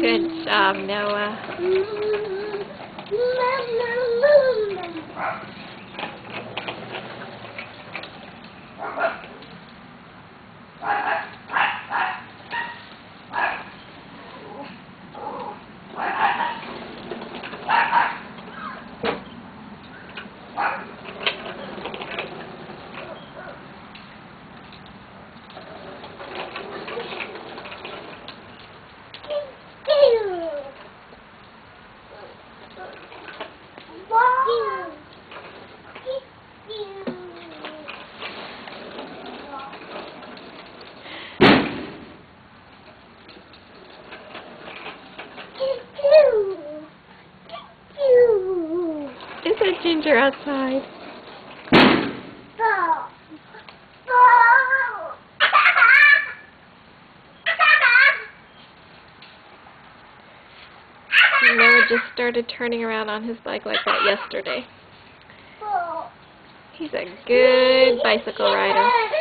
Good job, Noah. A ginger outside? Noah just started turning around on his bike like that yesterday. He's a good bicycle rider.